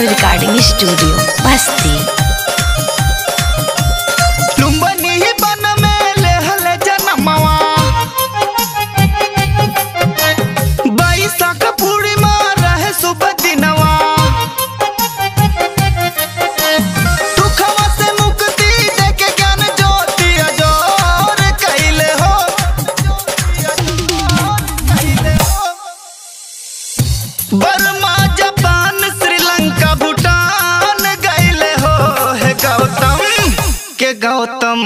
Recording studio बस्ती लुम्बनी बन में लेहल जनमवा बैसाख पूर्णिमा रहे शुभ दिनवा दुखवा से मुक्ति बर्मा के गौतम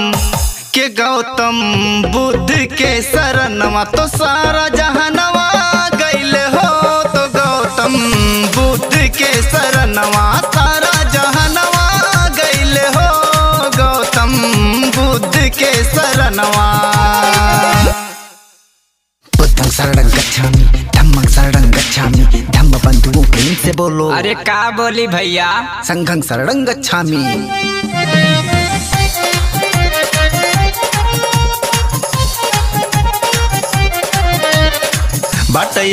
के गौतम बुद्ध के शरणवा तो सारा जहानवा गैल हो तो गौतम बुद्ध के शरणवा सारा जहानवा गैले हो गौतम बुद्ध के शरणवा बुद्धं शरणं गच्छामि धम्मं शरणं गच्छामि धम्म बंधुओं प्रेम से बोलो। अरे का बोली भैया? संघं शरणं गच्छामि।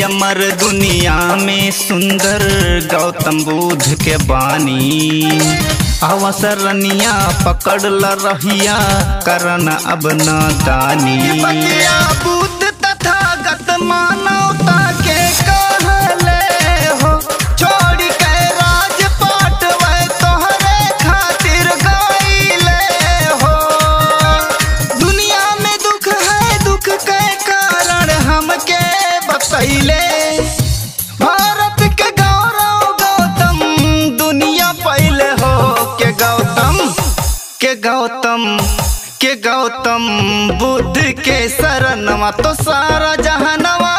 अमर दुनिया में सुंदर गौतम बुद्ध के बानी। अवसरनिया पकड़ ल रहिया करन अब न दानी बुद्ध तथा गत मानवता के बतैले भारत के गौरव गौतम, दुनिया पहले हो के गौतम के गौतम के गौतम। बुद्ध के शरणवा तो सारा जहानवा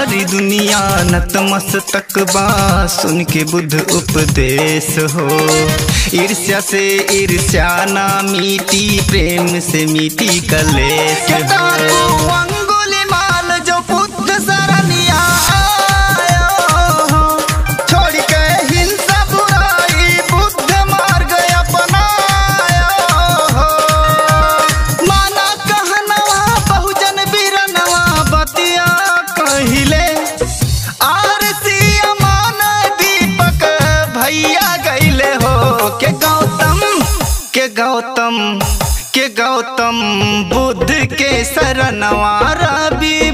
सारी दुनिया नतमस्तक बा। सुन के बुद्ध उपदेश हो। ईर्ष्या से ईर्ष्या ना मीठी प्रेम से मीठी कलेश हो। के गौतम के गौतम के गौतम बुद्ध के शरणवा रवि